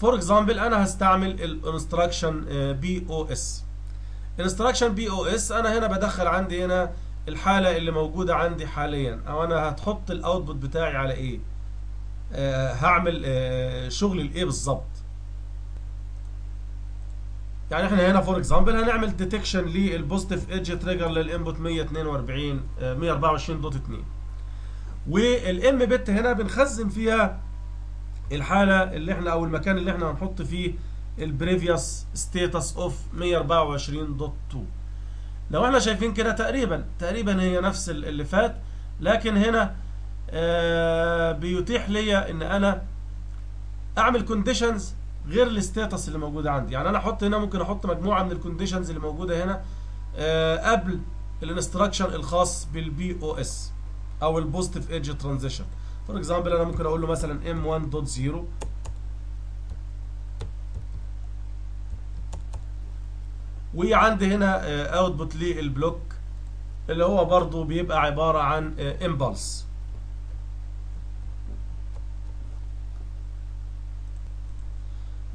for example أنا هستعمل ال instruction POS instruction POS أنا هنا بدخل عندي هنا الحالة اللي موجودة عندي حاليا. أو أنا هتحط ال output بتاعي على إيه؟ آه هعمل آه شغل الايه بالظبط يعني إحنا هنا for example هنعمل detection لل positive edge trigger لل input 142 آه 124.2 وال M bit هنا بنخزن فيها الحالة اللي إحنا أو المكان اللي إحنا هنحط فيه ال previous status of 124.2 لو إحنا شايفين كده تقريبا تقريبا هي نفس اللي فات لكن هنا آه بيتيح ليا إن أنا أعمل conditions غير ال status اللي موجودة عندي. يعني أنا أحط هنا ممكن أحط مجموعة من ال conditions اللي موجودة هنا آه قبل ال instruction الخاص بال POS أو ال positive edge transition for example أنا ممكن أقول له مثلا m1.0 وعندي هنا output لل block اللي هو برضو بيبقى عبارة عن impulse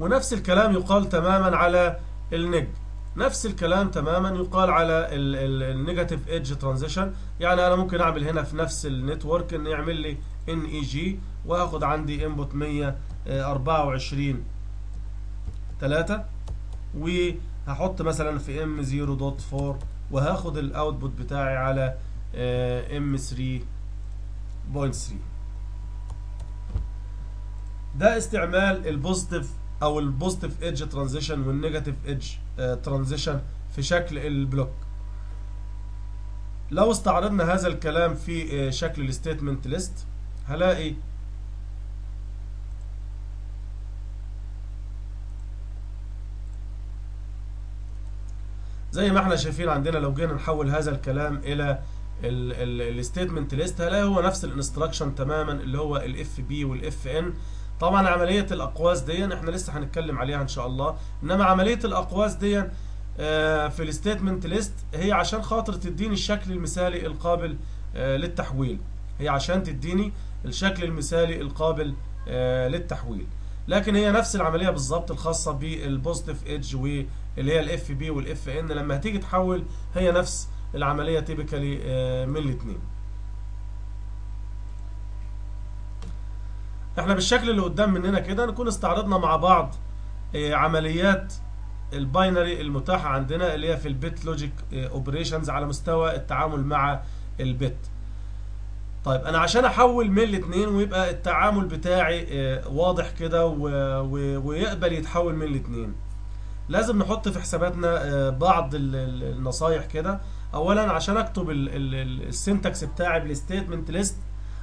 ونفس الكلام يقال تماما على ال neg نفس الكلام تماما يقال على ال negative edge transition يعني أنا ممكن أعمل هنا في نفس ال network إن يعمل لي NEG واخد عندي input 124 3 وهحط مثلا في M 0.4 وهاخد ال output بتاعي على M 3.3 ده استعمال ال positive أو ال positive edge transition وال negative edge transition في شكل ال block. لو استعرضنا هذا الكلام في شكل ال statement list هلاقي. زي ما إحنا شايفين عندنا لو جينا نحول هذا الكلام إلى ال statement list هلاقي هو نفس ال instruction تماما اللي هو ال FP وال FN طبعا عملية الأقواس دي إحنا لسه هنتكلم عليها إن شاء الله. إنما عملية الأقواس دي في ال statement list هي عشان خاطر تديني الشكل المثالي القابل للتحويل. هي عشان تديني الشكل المثالي القابل للتحويل. لكن هي نفس العملية بالظبط الخاصة بال positive edge واللي هي ال FP وال FN لما هتيجي تحول هي نفس العملية typically من الاثنين إحنا بالشكل اللي قدام مننا كده نكون استعرضنا مع بعض عمليات ال binary المتاحة عندنا اللي هي في ال bit logic operations على مستوى التعامل مع ال bit طيب أنا عشان أحول من الاثنين ويبقى التعامل بتاعي واضح كده ويقبل يتحول من الاثنين لازم نحط في حساباتنا بعض النصايح كده. اولا عشان أكتب ال syntax بتاعي بال statement list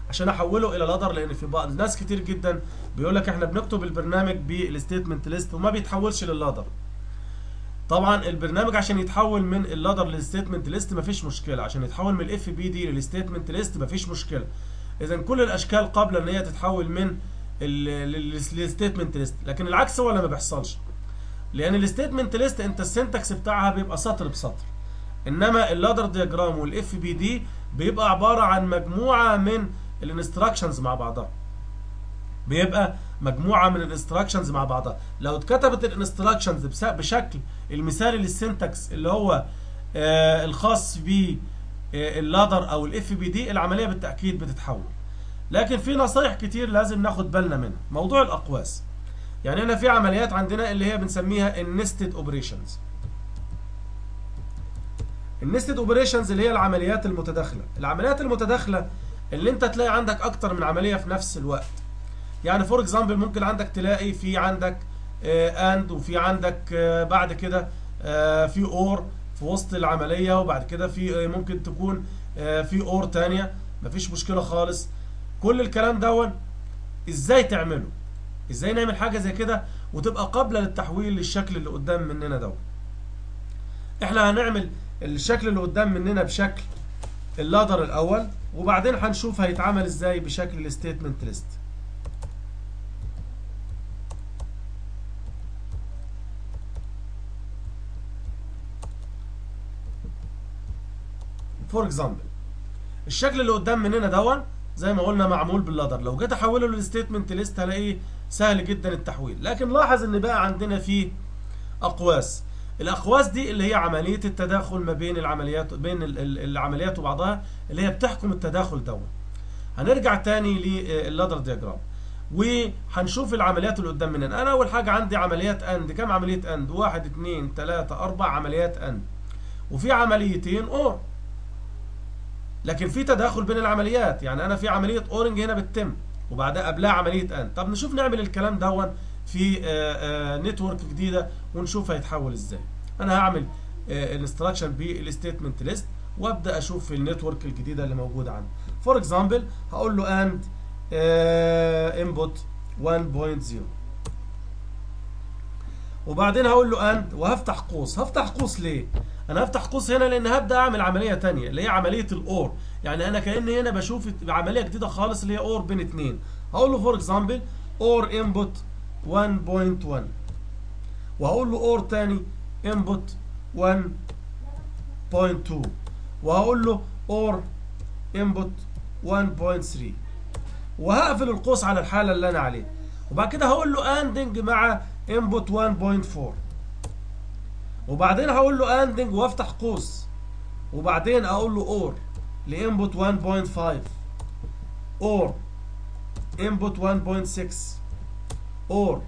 عشان أحوله إلى ladder لأن في بعض ناس كتير جدا بيقول لك إحنا بنكتب البرنامج بال statement list وما بيتحولش لل ladder طبعا البرنامج عشان يتحول من ال ladder لل statement list مفيش مشكلة. عشان يتحول من ال FBD لل statement list مفيش مشكلة. اذا كل الأشكال قبل إن هي تتحول من لل statement list. لكن العكس هو اللي ما بيحصلش. لأن ال statement list أنت ال syntax بتاعها بيبقى سطر بسطر. إنما ال ladder diagram وال FBD بيبقى عبارة عن مجموعة من ال instructions مع بعضها. بيبقى مجموعة من ال instructions مع بعضها. لو اتكتبت ال instructions بشكل المثالي لل syntax اللي هو آه الخاص ب ال ladder أو ال FBD العملية بالتأكيد بتتحول. لكن في نصايح كتير لازم ناخد بالنا منها. موضوع الأقواس. يعني هنا في عمليات عندنا اللي هي بنسميها ال nested operations ال nested operations اللي هي العمليات المتداخلة. العمليات المتداخلة اللي انت تلاقي عندك أكتر من عملية في نفس الوقت. يعني for example ممكن عندك تلاقي في عندك AND وفي عندك آه بعد كده آه في OR في وسط العملية وبعد كده في ممكن تكون آه في OR تانية. مفيش مشكلة خالص. كل الكلام دون إزاي تعمله؟ إزاي نعمل حاجة زي كده وتبقى قابلة للتحويل للشكل اللي قدام مننا دون إحنا هنعمل الشكل اللي قدام مننا بشكل ال ladder الأول وبعدين هنشوف هيتعمل إزاي بشكل ال statement list for example الشكل اللي قدام مننا دون زي ما قلنا معمول بال ladder. لو جيت أحوله لل statement list هلاقيه سهل جدا التحويل. لكن لاحظ إن بقى عندنا فيه أقواس. الأقواس دي اللي هي عملية التداخل ما بين العمليات بين ال- ال- العمليات وبعضها اللي هي بتحكم التداخل دوت هنرجع تاني لل ladder diagram وهنشوف العمليات اللي قدام مننا. أنا أول حاجة عندي عمليات AND كم عملية AND واحد اتنين تلاتة أربع عمليات AND وفي عمليتين OR لكن في تداخل بين العمليات. يعني أنا في عملية ORing هنا بتتم وبعدها قبلها عملية AND طب نشوف نعمل الكلام دون في network جديدة ونشوف هيتحول إزاي. أنا هعمل ال instruction بال statement list وأبدأ أشوف في ال network الجديدة اللي موجودة عندي. for example هقول له AND input 1.0 وبعدين هقول له AND وهفتح قوس. هفتح قوس ليه؟ أنا هفتح قوس هنا لأن هبدأ أعمل عملية تانية اللي هي عملية ال OR. يعني أنا كاني هنا بشوف عملية جديدة خالص اللي هي OR بين اتنين. هقول له for example OR input 1.1 وهقول له OR تاني input 1.2 وهقول له OR input 1.3 وهقفل القوس على الحالة اللي أنا عليها. وبعد كده هقول له ANDing مع input 1.4 وبعدين هقول له ANDing وافتح قوس. وبعدين أقول له OR ل input 1.5 OR input 1.6 OR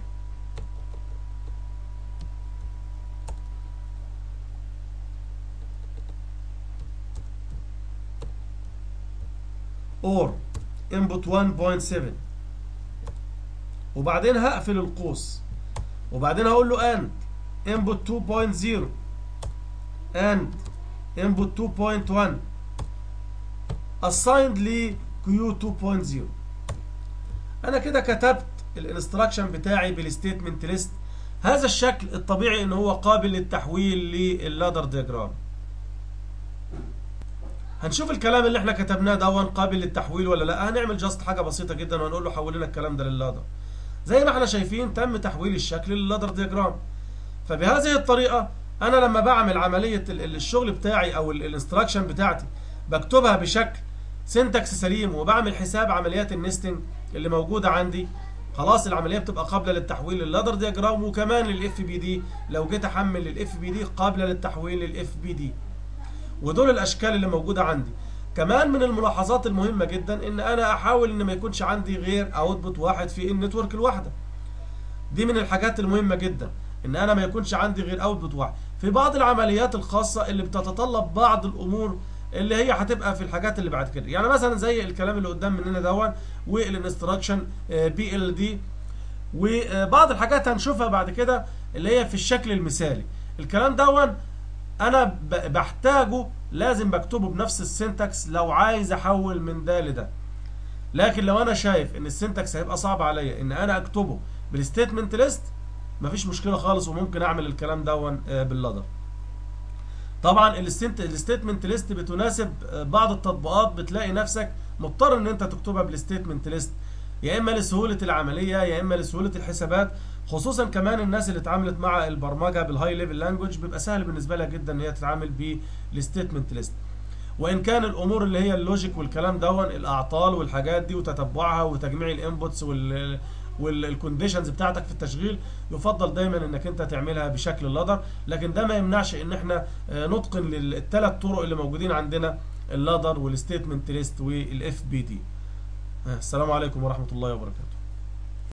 OR input 1.7 وبعدين هقفل القوس. وبعدين هقول له AND input 2.0 and input 2.1 assigned ل q 2.0 أنا كده كتبت ال instruction بتاعي بال statement list هذا الشكل الطبيعي إن هو قابل للتحويل لل ladder diagram هنشوف الكلام اللي إحنا كتبناه ده قابل للتحويل ولا لأ. هنعمل just حاجة بسيطة جدا وهنقول له حول لنا الكلام ده لل ladder زي ما إحنا شايفين تم تحويل الشكل لل ladder diagram فبهذه الطريقة أنا لما بعمل عملية الشغل بتاعي أو ال instruction بتاعتي بكتبها بشكل syntax سليم وبعمل حساب عمليات ال nesting اللي موجودة عندي خلاص العملية بتبقى قابلة للتحويل لل ladder diagram وكمان لل FBD لو جيت أحمل لل FBD قابلة للتحويل لل FBD ودول الأشكال اللي موجودة عندي. كمان من الملاحظات المهمة جدا إن أنا أحاول إن ما يكونش عندي غير output واحد في ال network الواحدة. دي من الحاجات المهمة جدا. إن أنا ما يكونش عندي غير output واحد. في بعض العمليات الخاصة اللي بتتطلب بعض الأمور اللي هي هتبقى في الحاجات اللي بعد كده. يعني مثلا زي الكلام اللي قدام مننا دون وال instruction بي ال دي وبعض الحاجات هنشوفها بعد كده اللي هي في الشكل المثالي. الكلام دون أنا بحتاجه لازم بكتبه بنفس ال syntax لو عايز أحول من ده لده. لكن لو أنا شايف إن ال syntax هيبقى صعب عليا إن أنا أكتبه بال statement list مفيش مشكلة خالص وممكن أعمل الكلام دون بال ladder طبعا ال statement list بتناسب بعض التطبيقات. بتلاقي نفسك مضطر إن أنت تكتبها بال statement list يا إما لسهولة العملية يا إما لسهولة الحسابات. خصوصا كمان الناس اللي اتعاملت مع البرمجة بال high level language بيبقى سهل بالنسبة لها جدا إن هي تتعامل بال statement list وإن كان الأمور اللي هي ال logic والكلام دون الأعطال والحاجات دي وتتبعها وتجميع ال inputs وال وال conditions بتاعتك في التشغيل يفضل دايما إنك أنت تعملها بشكل ال ladder لكن ده ما يمنعش إن إحنا نتقن الثلاث طرق اللي موجودين عندنا ال ladder وال statement list وال FBD السلام عليكم ورحمة الله وبركاته.